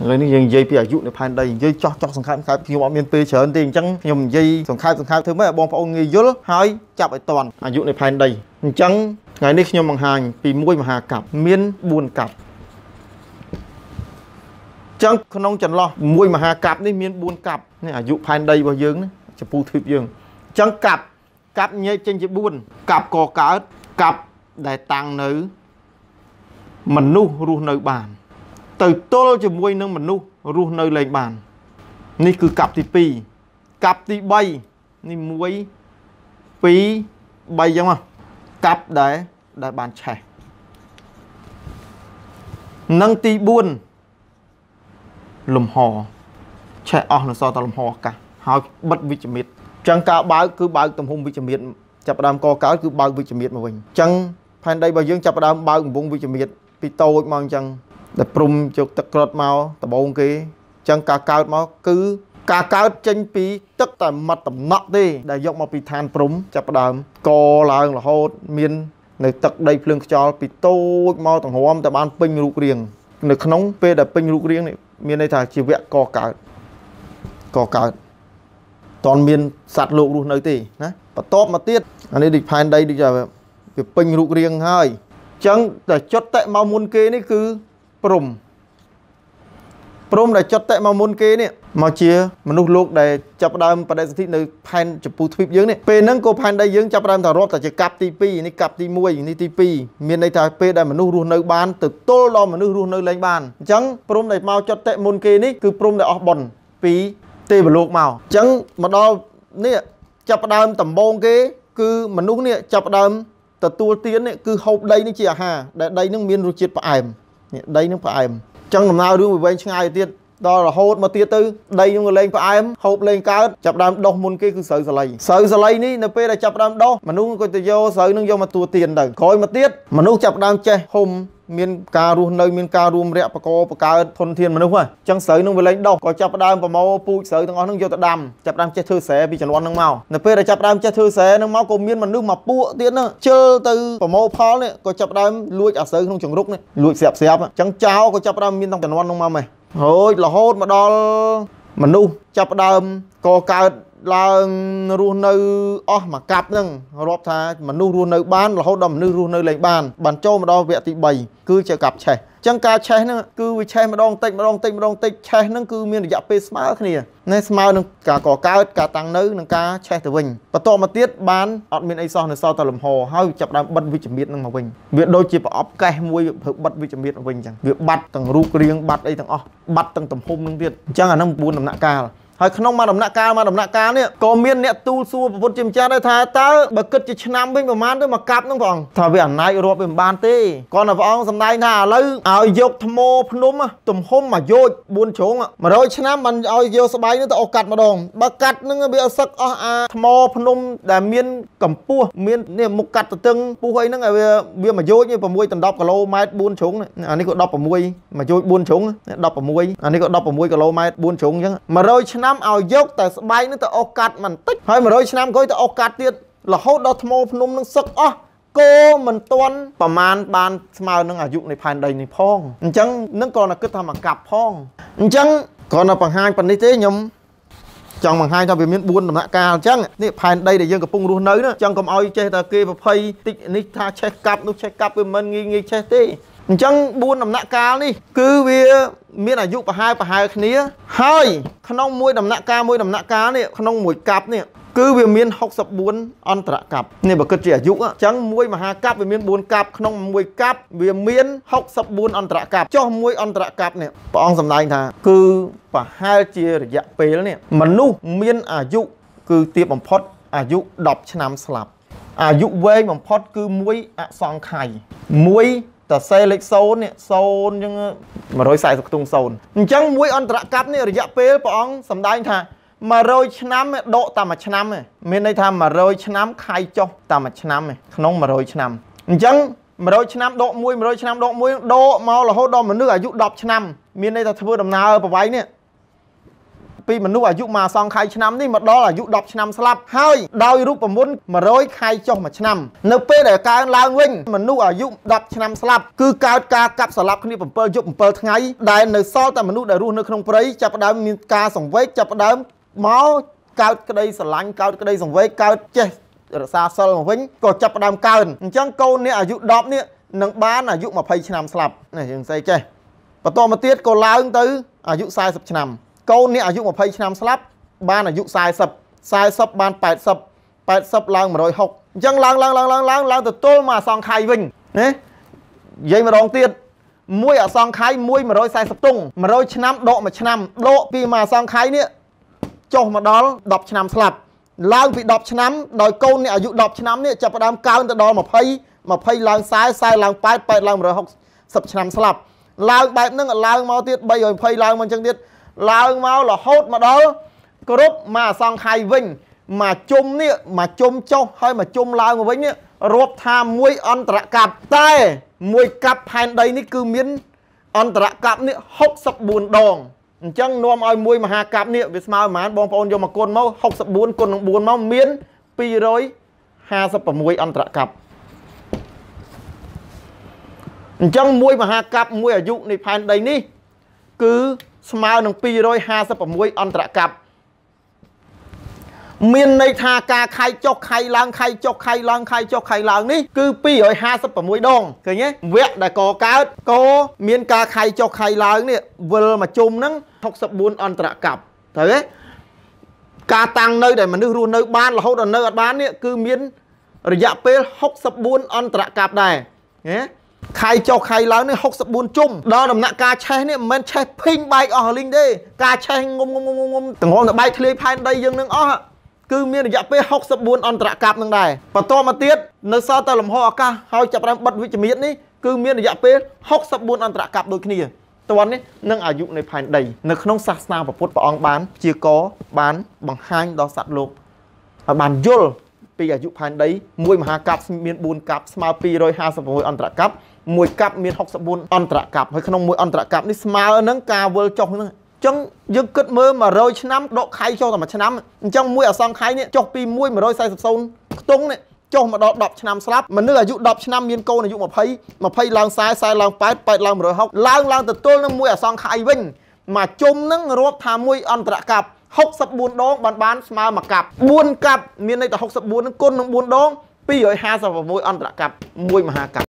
ឥឡូវនេះយើងនិយាយពីអាយុនៅផែនដីនិយាយចោះចោះសង្ខេបសង្ខេបខ្ញុំអត់មានពេលច្រើនទេអញ្ចឹងខ្ញុំនិយាយសង្ខេបសង្ខេបធ្វើម៉េចឲ្យបងប្អូនងាយយល់ហើយចាប់ឲ្យតាន់អាយុនៅផែនដីអញ្ចឹងថ្ងៃនេះខ្ញុំបង្ហាញពីមួយមហាកັບមាន4កັບចឹងក្នុងចន្លោះមួយមហាកັບនេះមាន4កັບនេះអាយុផែនដីរបស់យើងណាចពូទ្វីបយើងអញ្ចឹងកັບកັបញែកចេញជា4កັបកកើតកັບដែលតាំងនៅមនុស្សរស់នៅបាន ទៅទល់ជាមួយនឹងមនុស្សរស់នៅលែងបាន នេះគឺកັບទី2កັບទី3នេះ1 2 3ចឹងមកកັບដែលដែលបានឆេះនិងទី4លំហឆេះអស់នៅសល់តែលំហអាកាសហើយបិទវិជ្ជមិត្តចឹងការបើកគឺបើកទំហំវិជ្ជមិត្តចាប់ផ្ដើមកកើតគឺបើកវិជ្ជមិត្តមកវិញចឹងផែនដីរបស់យើងចាប់ផ្ដើមបើកកំពង់វិជ្ជមិត្តពីតូចមកអញ្ចឹង ដែលព្រំជោគទឹកក្រត់មកដបងគេអញ្ចឹងការកើតមកគឺការកើតចេញពីទឹកតែមាត់តំណក់ទេដែលយកមកពីឋានព្រំចាប់ផ្ដើមកឡើងរហូតមាននៅទឹកដីភ្លើងខ្យល់ពីតូចមកទាំងរំតែបានពេញរូបរាងនៅក្នុងពេលដែលពេញរូបរាងនេះមានន័យថាជីវៈកកើតកកើតតនមានសត្វលោករស់នៅទេណាបន្ទាប់មកទៀតអានេះដូចផែនដីដូចថាវាពេញរូបរាងហើយចឹងតែចុតតេមកមុនគេនេះគឺ ព្រំព្រំដែលចុតតេមកមុនគេនេះមកជាមនុស្សលោកដែលចាប់ដើមបដិសន្ធិនៅផែនចម្ពូទ្វីបយើងនេះពេលហ្នឹងក៏ផែនដីយើងចាប់ដើមតែរាប់តែជាកាប់ទី2នេះកាប់ទី1នេះទី2មានន័យថាពេលដែលមនុស្សរស់នៅបានទៅទល់ដល់មនុស្សរស់នៅលែងបានអញ្ចឹងព្រំដែលមកចុតតេមុនគេនេះគឺព្រំដែលអស់ប៉ុនពីទេវលោកមកអញ្ចឹងមកដល់នេះចាប់ដើមដំបងគេ គឺមនុស្សនេះចាប់ដើមទទួលទាននេះគឺហូបដីនេះជាអាហារដែលដីនឹងមានរសជាតិផ្អែម នេះដីនឹងផ្អែមអញ្ចឹងដំណើររឿងវែងឆ្ងាយទៀតដល់រហូតមកទៀតទៅដីនឹងក៏លែងផ្អែមហូបលែងកើតចាប់ដើមដុះមុនគេគឺស្រូវសាលីស្រូវសាលីនេះនៅពេលដែលចាប់ដើមដុះមនុស្សក៏ទៅយកស្រូវនឹងយកមកទួទានទៅក្រោយមកទៀតមនុស្សចាប់ដើមចេះហុំ មានការរស់នៅមានការរួមរយៈបកបកើតធនធានមនុស្សហ្នឹងអញ្ចឹងស្រូវនឹងវាលែងដុះក៏ចាប់ផ្ដើមប្រមូលពូជស្រូវទាំងអស់ហ្នឹងយកទៅដាំចាប់ផ្ដើមចេះធ្វើស្រែពីចំនួនហ្នឹងមកនៅពេលដែលចាប់ផ្ដើមចេះធ្វើស្រែហ្នឹងមកក៏មានមនុស្សមកពួកទៀតហ្នឹងជិលទៅប្រមូលផលនេះក៏ចាប់ផ្ដើមលួចអាស្រូវក្នុងចង្រុកនេះលួចស្រាប់ស្រាប់អញ្ចឹងចោលក៏ចាប់ផ្ដើមមានទាំងចំនួនហ្នឹងមកម៉េះរួចរហូតមកដល់មនុស្សចាប់ផ្ដើមកកើត ឡើងរស់នៅអស់មួយកាប់ហ្នឹងរាប់ថាមនុស្សរស់នៅបានរហូតដល់មនុស្សរស់នៅលែងបានបានចូលមកដល់វគ្គទី3គឺជាកាប់ឆេះអញ្ចឹងការឆេះហ្នឹងគឺវាឆេះម្ដងតិចម្ដងតិចម្ដងតិចឆេះហ្នឹងគឺមានរយៈពេលស្មើគ្នាណែស្មើនឹងការកកើតការតាំងនៅនិងការឆេះទៅវិញបន្តមកទៀតបានអត់មានអីសោះនៅសល់តែលំហហើយចាប់ដើមបិទវិជ្ជមាត្រហ្នឹងមកវិញវាដូចជាប្រអប់កេះមួយធ្វើបិទវិជ្ជមាត្រមកវិញអញ្ចឹងវាបាត់ទាំងរូបរាងបាត់អីទាំងអស់បាត់ទាំងទំហំហ្នឹងទៀតអញ្ចឹងអាហ្នឹង9ដំណាក់កាល ហើយក្នុងមួយដំណាក់កាលមួយដំណាក់កាលនេះក៏មានអ្នកទូលសួរពុទ្ធជាម្ចាស់ដែរថាតើបើគិតជាឆ្នាំវិញប្រហែលទៅមកកាប់ហ្នឹងព្រះអង្គថាវាអំណាចរាប់វាមិនបានទេគាត់តែព្រះអង្គសម្ដែងថាឥឡូវឲ្យយកថ្មភ្នំទំហំមួយយោជ4ជ្រុង100ឆ្នាំមិនឲ្យយកស្បែកនេះទៅអស់កាត់ម្ដងបើកាត់ហ្នឹងវាសឹកអស់អាថ្មភ្នំដែលមាន កម្ពស់មាននេះមុខកាត់ទៅទឹងពុះអីហ្នឹងឲ្យវាវាមួយយោជ6ដល់10គីឡូម៉ែត្រ4ជ្រុងអានេះក៏16មួយយោជ4ជ្រុង16អានេះក៏16គីឡូម៉ែត្រ4ជ្រុងអញ្ចឹង100ឆ្នាំឆ្នាំឲ្យយកតែស្បែកនឹងទៅអស់កាត់មិនតិចហើយ100ឆ្នាំក្រោយទៅអស់កាត់ទៀតរហូតដល់ថ្មភ្នំនឹងសឹកអស់គោមិនទាន់ប្រមាណបានស្មើនឹងអាយុនៃផែនដីនេះផងអញ្ចឹងនឹងក៏នៅគិតថាមកកាប់ផងអញ្ចឹងគ្រាន់តែបង្ហាញប៉ុណ្នេះទេខ្ញុំ ចង់បង្ហាញថាវាមាន4ដំណាក់កាលអញ្ចឹងនេះផែនដីដែលយើងកំពុងរស់នៅហ្នឹងចង់កុំឲ្យចេះតែគេប្រភ័យតិចនេះថាឆេះកាប់នោះឆេះកាប់វាមិនងាយងាយឆេះទេអញ្ចឹង4ដំណាក់កាលនេះគឺវាមានអាយុប្រហែលប្រហែលគ្នា ហើយក្នុងមួយដំណាក់កាលមួយដំណាក់កាលនេះក្នុងមួយកាប់នេះ គឺវាមាន64អន្តរកាប់នេះបើគិតជាអាយុអញ្ចឹងមួយមហាកាប់វាមាន4កាប់ក្នុងមួយកាប់វាមាន64អន្តរកាប់ចុះមួយអន្តរកាប់នេះព្រះអង្គសម្ដែងថា គឺប្រហែលជារយៈពេលនេះមនុស្សមានអាយុគឺទាបបំផុតអាយុ10ឆ្នាំស្លាប់អាយុវែងបំផុតគឺមួយអសង្ខ័យមួយតសេលេខ0នេះ0អញ្ចឹង140ខ្ទង់0អញ្ចឹងមួយអន្តរកាប់នេះរយៈពេលព្រះអង្គសម្ដែងថា 100ឆ្នាំដកតែមួយឆ្នាំមានន័យថា100ឆ្នាំខៃចុះតែមួយឆ្នាំក្នុង100ឆ្នាំអញ្ចឹង100ឆ្នាំដក1 100ឆ្នាំដក1ដកមករហូតដល់មនុស្សអាយុ10ឆ្នាំមានន័យថាធ្វើដំណើរប្រវែងនេះពីមនុស្សអាយុមួយអសង្ខ័យឆ្នាំនេះមកដល់អាយុ10ឆ្នាំស្លាប់ហើយដោយរូបមន្ត100ខែចុះមួយឆ្នាំនៅពេលដែលកើនឡើងវិញមនុស្សអាយុ10ឆ្នាំស្លាប់គឺកើតការកាប់ស្លាប់គ្នា7យប់7ថ្ងៃដែលនៅសល់តែមនុស្សដែលរស់នៅក្នុងព្រៃចាប់ផ្ដើមមានការសង្វេគចាប់ផ្ដើម មកកើតក្តីស្រឡាញ់កើតក្តីសង្វេគកើតចេះរក្សាសិលមកវិញក៏ចាប់ផ្ដើមកើនអញ្ចឹងកូននេះអាយុ10នេះនឹងបានអាយុ20ឆ្នាំស្លាប់នេះយើងស្អីចេះបន្តមកទៀតក៏ឡើងទៅអាយុ40ឆ្នាំ កូននេះអាយុ20ឆ្នាំស្លាប់បានអាយុ40 40បាន80 80ឡើង160អញ្ចឹងឡើងឡើងឡើងឡើងឡើងឡើងទៅទល់មកអសង្ខ័យវិញណានិយាយម្ដងទៀតមួយអសង្ខ័យមួយ140តុង100ឆ្នាំដកមួយឆ្នាំដកពីមួយអសង្ខ័យនេះ ចុះមកដល់10ឆ្នាំស្លាប់ឡើងពី10ឆ្នាំដោយកូននេះអាយុ10ឆ្នាំនេះចាប់ផ្ដើមកើនទៅដល់20 20ឡើង40 40ឡើង8 8ឡើង160ឆ្នាំស្លាប់ឡើងបែបហ្នឹងឡើងមកទៀត320ឡើងមកអញ្ចឹងទៀតឡើងមករហូតមកដល់គ្រប់មកអសង្ខ័យវិញមកជុំនេះមកជុំចុះហើយមកជុំឡើងមកវិញរាប់ថាមួយអន្តរកັບតែមួយកាប់ផែនដីនេះគឺមានអន្តរកັບនេះ64ដង អញ្ចឹងនាំឲ្យមួយមហាកាប់នេះវាស្មើប្រហែលបងប្អូនយកមកគុណមក64គុណនឹង4មកមាន256អន្តរកັບអញ្ចឹងមួយមហាកាប់មួយអាយុនៃផែនដីនេះ គឺស្មើនឹង256អន្តរកັບ មានន័យថាការខៃចុះខៃឡើងខៃចុះខៃឡើងខៃចុះខៃឡើងនេះគឺ256ដងឃើញទេវគ្គដែលកកើតកមានការខៃចុះខៃឡើងនេះវិលមកជុំហ្នឹង64អន្តរកັບត្រូវទេការតាំងនៅដែលមនុស្សរស់នៅបានរហូតដល់នៅអត់បាននេះគឺមានរយៈពេល64អន្តរកັບដែរណាខៃចុះខៃឡើងនេះ64ជុំដល់ដំណាក់ការឆេះនេះមិនមែនឆេះភីងបែកអស់លីងទេការឆេះងុំងុំងុំងុំទាំងងតែបែកធ្លាយផែនដីយើងនឹងអស់ គឺមានរយៈពេល64អន្តរកម្មនឹងដែរបន្តមកទៀតនៅសល់តែលំហអាកាសហើយចាប់បានបិទវិជ្ជមាននេះគឺមានរយៈពេល64អន្តរកម្មដូចគ្នាតននេះនឹងអាយុនៃផែនដីនៅក្នុងសាសនាពុទ្ធព្រះអង្គបានព្យាករបានបង្ហាញដល់សត្វលោកហើយបានយល់ពីអាយុផែនដីមួយមហាកាប់មាន4កាប់ស្មើ256អន្តរកម្មមួយកាប់មាន64អន្តរកម្មហើយក្នុងមួយអន្តរកម្មនេះស្មើនឹងការវិលចុះនឹង ចឹងយើងគិតមើល100ឆ្នាំដកខៃចុះតែមួយឆ្នាំអញ្ចឹងមួយអសង្ខ័យនេះចុះពី1 140ខ្ទង់នេះចុះមកដល់10ឆ្នាំស្លាប់មនុស្សអាយុ10ឆ្នាំមានកូនអាយុ20 20ឡើង40 40ឡើង8 8ឡើង160ឡើងឡើងទៅទល់នឹងមួយអសង្ខ័យវិញមកជុំនឹងរាប់ថាមួយអន្តរកាប់64ដងបានបានស្មើមួយកាប់4កាប់មានន័យថា64នឹងគុណនឹង4ដង256អន្តរកាប់មួយមហាកាប់